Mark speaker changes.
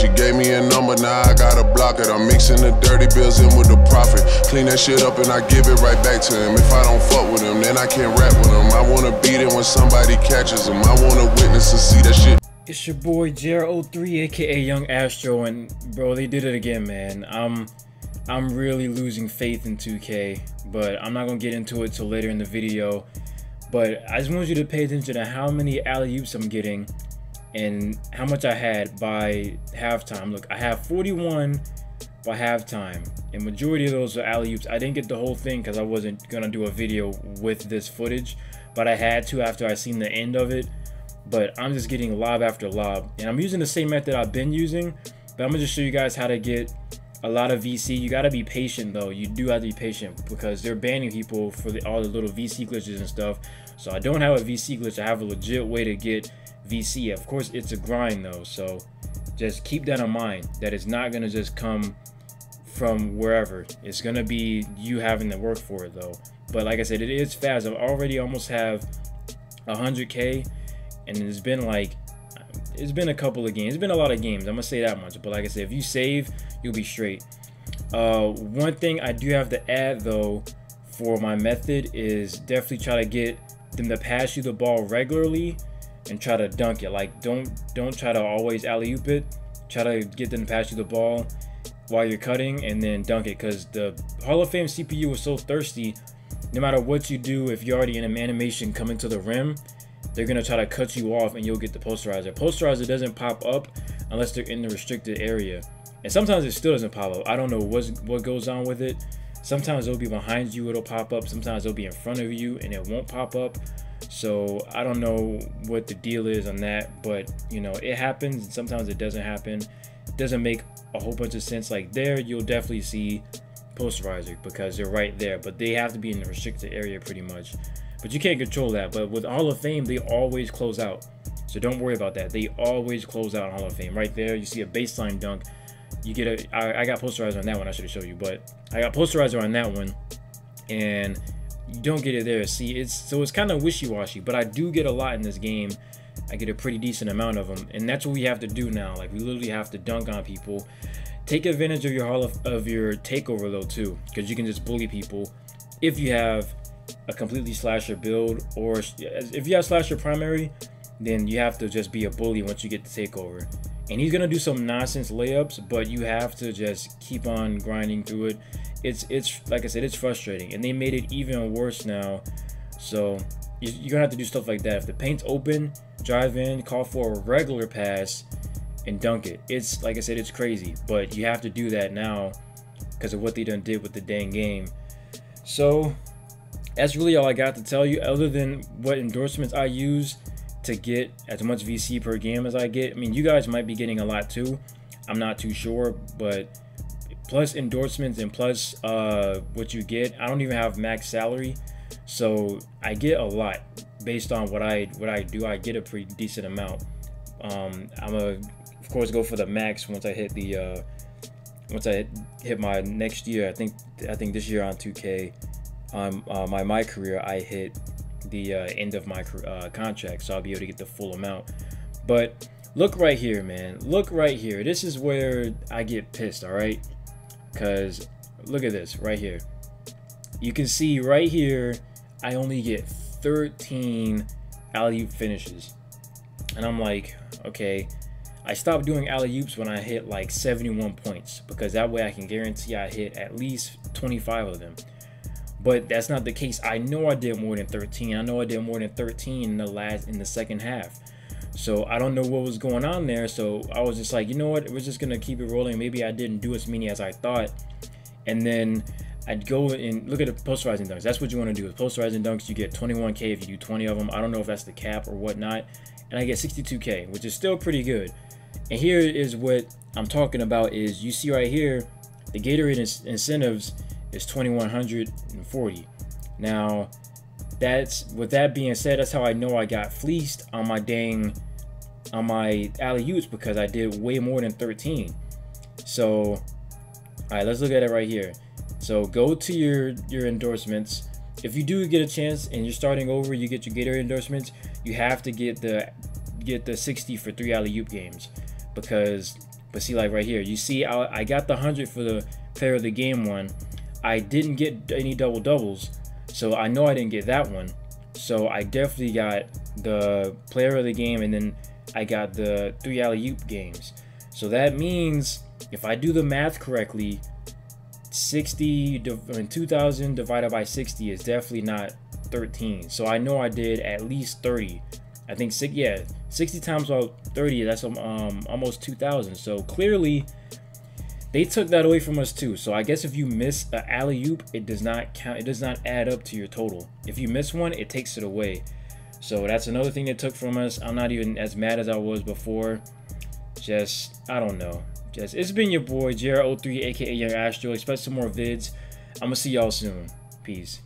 Speaker 1: She gave me a number, now I gotta block it. I'm mixing the dirty bills in with the profit. Clean that shit up and I give it right back to him. If I don't fuck with him, then I can't rap with him. I wanna beat it when somebody catches him. I wanna witness and see that shit.
Speaker 2: It's your boy JR03 aka Young Astro and bro they did it again man. I'm I'm really losing faith in 2K, but I'm not gonna get into it till later in the video. But I just want you to pay attention to how many alley-oops I'm getting and how much I had by halftime. Look, I have 41 by halftime, and majority of those are alley-oops. I didn't get the whole thing because I wasn't gonna do a video with this footage, but I had to after I seen the end of it. But I'm just getting lob after lob, and I'm using the same method I've been using, but I'm gonna just show you guys how to get a lot of VC. You gotta be patient though. You do have to be patient because they're banning people for the, all the little VC glitches and stuff. So I don't have a VC glitch. I have a legit way to get VC. Of course, it's a grind though. So just keep that in mind. That it's not gonna just come from wherever. It's gonna be you having to work for it though. But like I said, it is fast. I already almost have 100k, and it's been like it's been a couple of games. It's been a lot of games. I'm gonna say that much. But like I said, if you save, you'll be straight. Uh, one thing I do have to add though for my method is definitely try to get them to pass you the ball regularly and try to dunk it. Like don't don't try to always alley oop it. Try to get them to pass you the ball while you're cutting and then dunk it because the Hall of Fame CPU is so thirsty. No matter what you do, if you're already in an animation coming to the rim, they're gonna try to cut you off and you'll get the posterizer. Posterizer doesn't pop up unless they're in the restricted area. And sometimes it still doesn't pop up. I don't know what's, what goes on with it. Sometimes it'll be behind you, it'll pop up. Sometimes it'll be in front of you and it won't pop up. So I don't know what the deal is on that, but you know, it happens and sometimes it doesn't happen. It doesn't make a whole bunch of sense. Like there, you'll definitely see posterizer because they're right there, but they have to be in the restricted area pretty much. But you can't control that. But with Hall of Fame, they always close out. So don't worry about that. They always close out Hall of Fame. Right there, you see a baseline dunk. You get a. I, I got posterizer on that one. I should have showed you, but I got posterizer on that one, and you don't get it there. See, it's so it's kind of wishy-washy. But I do get a lot in this game. I get a pretty decent amount of them, and that's what we have to do now. Like we literally have to dunk on people. Take advantage of your hall of, of your takeover though too, because you can just bully people if you have a completely slasher build, or if you have slasher primary, then you have to just be a bully once you get the takeover. And he's gonna do some nonsense layups, but you have to just keep on grinding through it. It's it's like I said, it's frustrating, and they made it even worse now. So you're gonna have to do stuff like that. If the paint's open, drive in, call for a regular pass, and dunk it. It's like I said, it's crazy, but you have to do that now because of what they done did with the dang game. So that's really all I got to tell you other than what endorsements I use to get as much VC per game as I get. I mean, you guys might be getting a lot too. I'm not too sure, but plus endorsements and plus uh, what you get, I don't even have max salary, so I get a lot based on what I what I do. I get a pretty decent amount. Um, I'm a of course go for the max once I hit the uh, once I hit, my next year. I think I think this year on 2K on uh, my my career, I hit the uh, end of my uh, contract, so I'll be able to get the full amount. But look right here, man. Look right here. This is where I get pissed. All right, because look at this right here. You can see right here, I only get 13 alley oop finishes, and I'm like, okay. I stopped doing alley oops when I hit like 71 points because that way I can guarantee I hit at least 25 of them but that's not the case. I know I did more than 13. I know I did more than 13 in the last in the second half. So I don't know what was going on there. So I was just like, you know what? We're just gonna keep it rolling. Maybe I didn't do as many as I thought. And then I'd go and look at the posterizing dunks. That's what you want to do. With posterizing dunks, you get 21k if you do 20 of them. I don't know if that's the cap or whatnot. And I get 62k, which is still pretty good. And here is what I'm talking about is you see right here, the Gatorade incentives is 2140 now that's with that being said that's how i know i got fleeced on my dang on my alley oops because i did way more than 13 so all right let's look at it right here so go to your your endorsements if you do get a chance and you're starting over you get your gator endorsements you have to get the get the 60 for three alley oop games because But see, like right here, you see, I, I got the 100 for the player of the game one. I didn't get any double doubles, so I know I didn't get that one. So I definitely got the player of the game, and then I got the three alley oop games. So that means if I do the math correctly, 60 2000 divided by 60 is definitely not 13. So I know I did at least 30. I think six, yeah, 60 times about 30. That's um almost 2,000. So clearly, they took that away from us too. So I guess if you miss an alley oop, it does not count. It does not add up to your total. If you miss one, it takes it away. So that's another thing they took from us. I'm not even as mad as I was before. Just I don't know. Just it's been your boy JR03, aka Young Astro. Expect some more vids. I'm gonna see y'all soon. Peace.